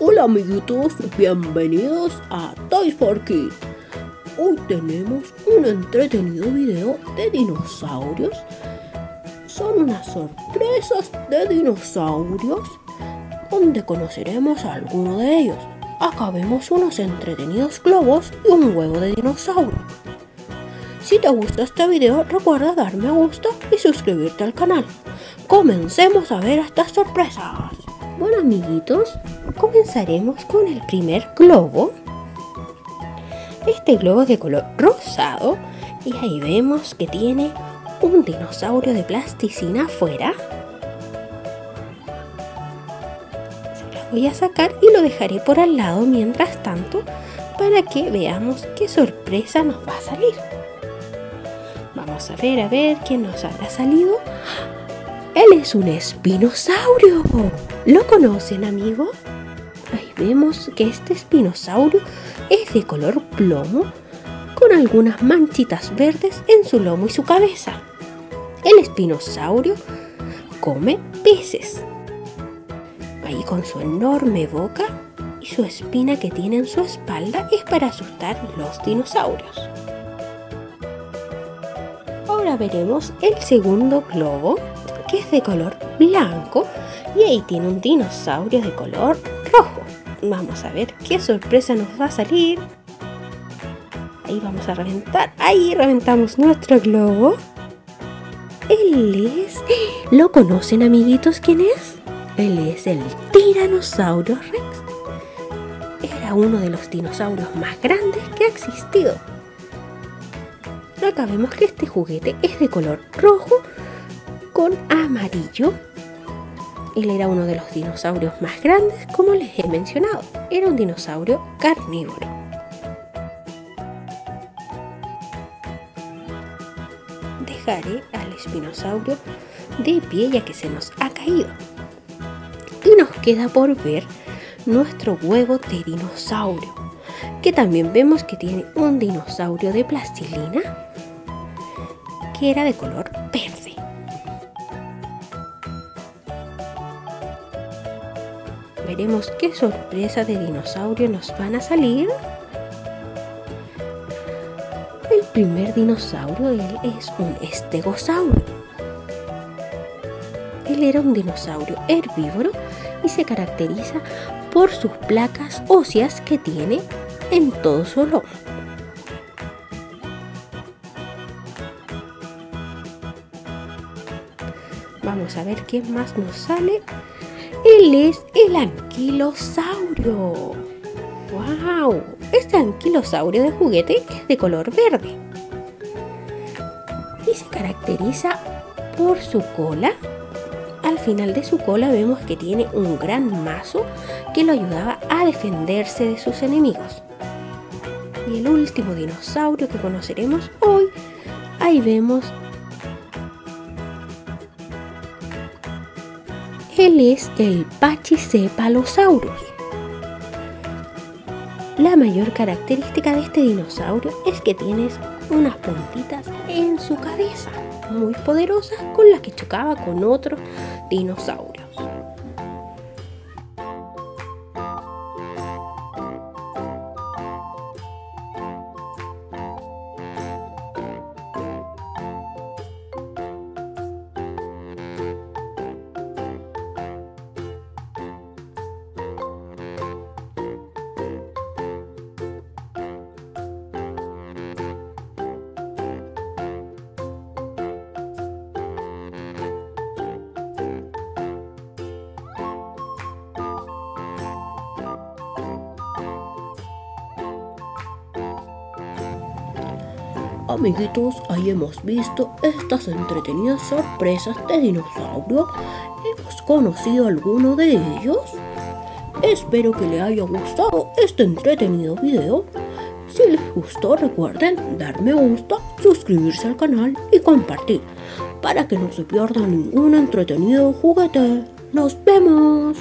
Hola amiguitos, bienvenidos a Toys for Kids. Hoy tenemos un entretenido video de dinosaurios. Son unas sorpresas de dinosaurios donde conoceremos a alguno de ellos. Acá vemos unos entretenidos globos y un huevo de dinosaurio. Si te gusta este video, recuerda darme a gusto y suscribirte al canal. Comencemos a ver estas sorpresas. Bueno amiguitos, comenzaremos con el primer globo. Este globo es de color rosado y ahí vemos que tiene un dinosaurio de plasticina afuera. Lo voy a sacar y lo dejaré por al lado mientras tanto para que veamos qué sorpresa nos va a salir. Vamos a ver, a ver qué nos habrá salido. Él es un espinosaurio. ¿Lo conocen, amigos? Ahí vemos que este espinosaurio es de color plomo con algunas manchitas verdes en su lomo y su cabeza. El espinosaurio come peces. Ahí con su enorme boca y su espina que tiene en su espalda es para asustar los dinosaurios. Ahora veremos el segundo globo que es de color blanco y ahí tiene un dinosaurio de color rojo. Vamos a ver qué sorpresa nos va a salir. Ahí vamos a reventar. Ahí reventamos nuestro globo. Él es... ¿Lo conocen amiguitos quién es? Él es el Tiranosaurio Rex. Era uno de los dinosaurios más grandes que ha existido. Acá vemos que este juguete es de color rojo con amarillo. Él era uno de los dinosaurios más grandes, como les he mencionado. Era un dinosaurio carnívoro. Dejaré al espinosaurio de pie ya que se nos ha caído. Y nos queda por ver nuestro huevo de dinosaurio, que también vemos que tiene un dinosaurio de plastilina que era de color verde. Veremos qué sorpresa de dinosaurio nos van a salir. El primer dinosaurio es un estegosaurio. Él era un dinosaurio herbívoro y se caracteriza por sus placas óseas que tiene en todo su lomo. Vamos a ver qué más nos sale. Él es el anquilosaurio. ¡Wow! Este anquilosaurio de juguete es de color verde. Y se caracteriza por su cola. Al final de su cola vemos que tiene un gran mazo que lo ayudaba a defenderse de sus enemigos. Y el último dinosaurio que conoceremos hoy, ahí vemos Él es el Pachycephalosaurus. La mayor característica de este dinosaurio es que tiene unas puntitas en su cabeza muy poderosas con las que chocaba con otros dinosaurios. Amiguitos, ahí hemos visto estas entretenidas sorpresas de dinosaurio. ¿Hemos conocido alguno de ellos? Espero que les haya gustado este entretenido video. Si les gustó, recuerden darme gusta, suscribirse al canal y compartir para que no se pierda ningún entretenido juguete. ¡Nos vemos!